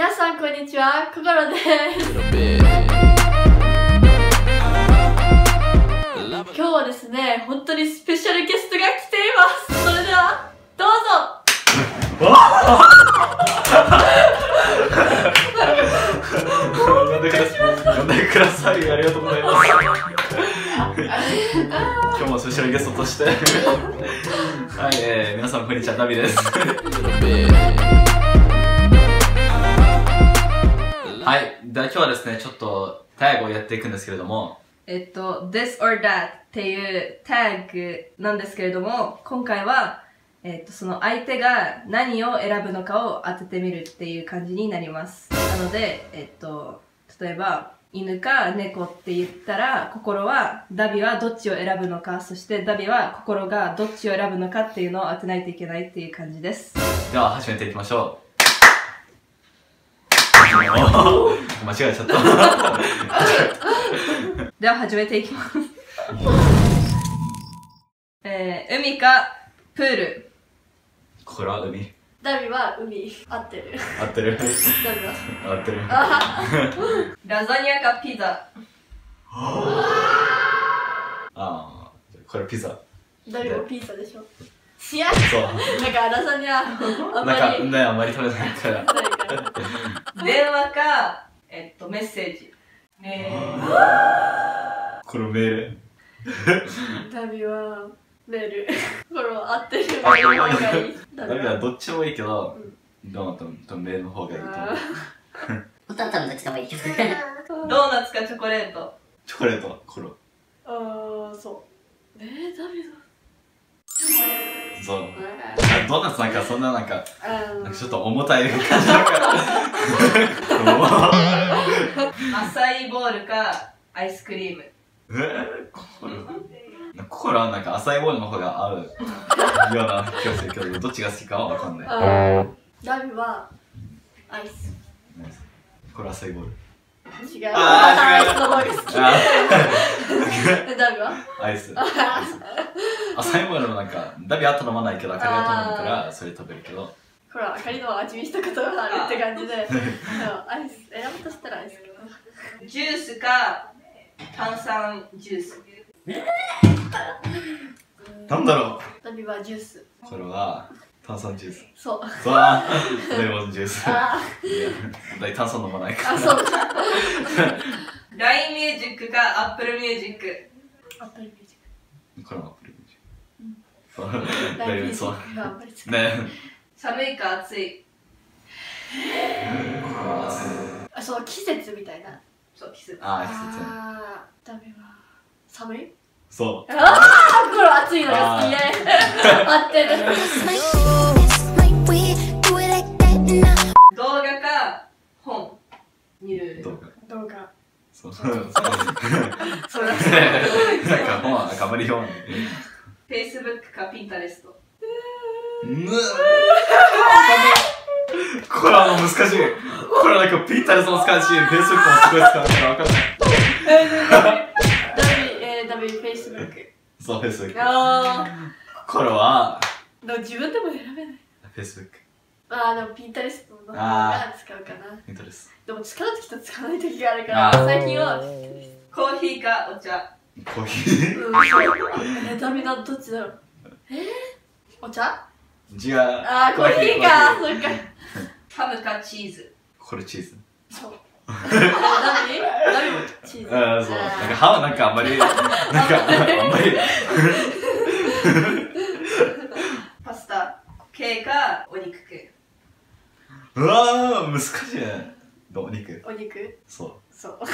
皆さんこんにちは、心です。今日はですね、本当にスペシャルゲストが来ています。それでは、どう呼んでください。呼んでください。ありがとうございます。今日もスペシャルゲストとして。はい、えー、皆さんこんにちは、ダビです。はい、で今日はですね、ちょっとタイ語をやっていくんですけれども、えっと、this or that っていうタグなんですけれども、今回は、えっと、その相手が何を選ぶのかを当ててみるっていう感じになります。なので、えっと、例えば、犬か猫って言ったら、心は、ダビはどっちを選ぶのか、そしてダビは心がどっちを選ぶのかっていうのを当てないといけないっていう感じです。では始めていきましょう。間違えちゃった。では始めていきます。えー、海かプール。これは海。ダビは海、合ってる。合ってる？ダビは。合ってる。ラザニアかピザ。ああ、これピザ。ダビもピザでしょ。いや、そう。なんかラザニア、あんまなんかり。ね、あんまり食べないから。電話か、えっと、メッセージ。ねこれメール。ダビは、メール。これは合ってる。メールの方がいい。ダだビは。どっちもいいけど、どうなったらメールの方がいいと思う。本当は多分どっちでもいいけど。ドーナツかチョコレート。チョコレート、これ。あー、そう。えー、ダビだ。そう。あドーナツなんかそんななんか、あなんかちょっと重たい感じだから。アサイーボールか、アイスクリーム。えー、これ。これはなんか浅いボールの方が合うような気がするけど、どっちが好きかはわかんない。あーダビは、アイス。これ浅いボール。違う。あー違うアイスの方が好き。ダビは？アイス。浅いボールもなんか、ダビあと飲まないけど、明かりが頼むから、それ食べるけど。ほら、あかりの味見したことがあるって感じで。アイス、選ぶとしたらアイスかな。ジュースか、炭酸ジュース。なんだろダビはジュース。うこれは、炭酸ジュース。そう。そうだ、レモンジュース。あいや大炭酸飲まないかー、あ、ら。そう。LINE ミュージックか、Apple ミュージック。アップルミュージップルミュージック。そう、ッ ク。ライブミュージそう。ね寒いか暑い。あ、そう、季節みたいな。そう、季節。あー、季節。あー、ダビは、寒い？そう。あー、これ暑いのが好きね。合ってる。動画か、本。見る。動画。そう。そう。なんそれはか本はあまり読まない。Facebook か Pinterest。うわ これはもう難しい。これなんかピンタレスも使うし、フェイスブックもすごい使うからわかんない。ダビ、えー、ダビ、Facebook。そう、フェイスブック。あこれは、ー、でも自分でも選べない。フェイスブック。あー、でも Pinterest の方が使うかな。ピンタレス。でも使う時と使わない時があるから、最近は、コーヒーかお茶。コーヒー。うん、そう。えー、ダビだ、どっちだろう。えー、お茶？違う。あー、コーヒーか。そっか。ハムかチーズ。これチーズ。そう。ダビダビもチーズ。ああ、そう。なんか歯はなんかあんまり、なんか、あんまり。パスタ系かお肉系。うわー、難しいね。お肉。お肉？そう。そう。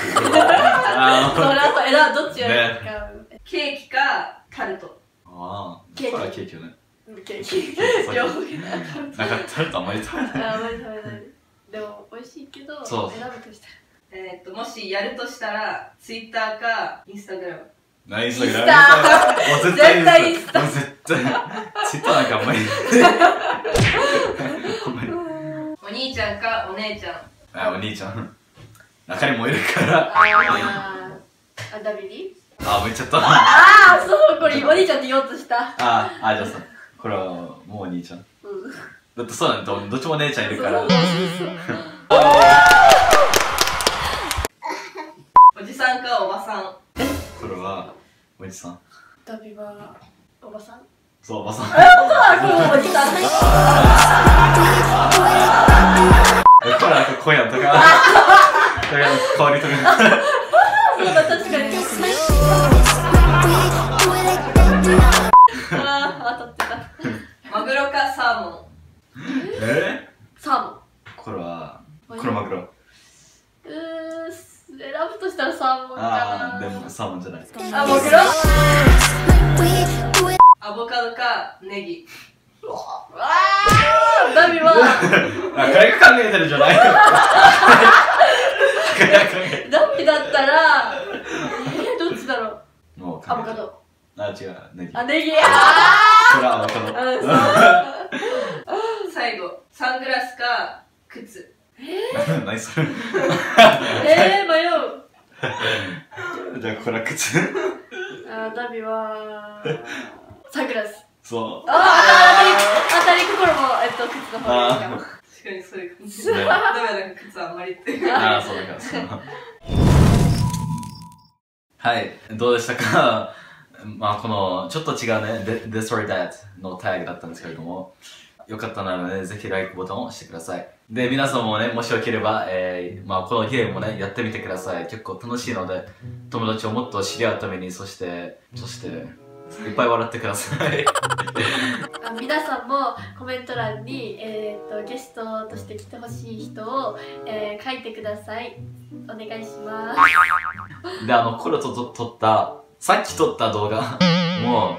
あそれあと、えら、どっちやるか。ケーキかタルト。あー。ケーキこれはケーキよね。うんケーキ。両方。なんかタルトあんまり食べない。ああんまり食べない。でも、美味しいけど、選ぶとしたえーっと、もしやるとしたら、Twitter か Instagram。ナイスだインスタもう絶対絶対インスタ。絶対。ツイッターなんか。あんまり。お兄ちゃんかお姉ちゃん。あ、お兄ちゃん。中にもいるから。ああダビリ？あもうっちゃったああそうこれお兄ちゃんって言おうとした。ああじゃあさこれはもうお兄ちゃん、うん、だってそうなんだどっちも姉ちゃんいるから。おじさんかおばさん。これはおじさん。ダビはおばさん？そうおばさん。えそうそおじさん。ほら、こやんとか。とか香りとかそうだ確かにあー当たってた。マグロかサーモえ？サーモン。これは黒マグロ。うーん選ぶとしたらサーモンかな。ああでもサーモンじゃない。あマグロ。ンアボカドかネギ。わーダビは。あ軽く考えてるじゃない ダビだったらえー、どっちだろう？もうアボカド。あ違うネギ。あネギ。やこれはアボカド。最後。サングラスか靴。何それ。えー、迷う。じゃあこれは靴。あーダビはサングラス。そう。あー当たり当たり心もえっと靴の方がいいかも確かにそういう感じ。ね。ダメなんか靴あんまりってああそうだからはいどうでしたか？まあこのちょっと違うね Th- This or That のタグだったんですけれども。よかったならねぜひ LIKE ボタンを押してください。で皆さんもねもしよければ、えーまあ、このゲームもねやってみてください。結構楽しいので友達をもっと知り合うためにそしてそしていっぱい笑ってくださいあ皆さんもコメント欄に、えー、とゲストとして来てほしい人を、えー書いてくださいお願いしますで、あの、これとと撮った、さっき撮った動画 も、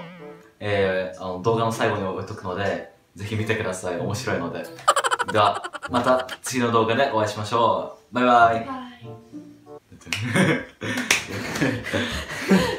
えー、あの動画の最後に置いとくので、ぜひ見てください。面白いので。では、また次の動画でお会いしましょう。バイバイ。バイ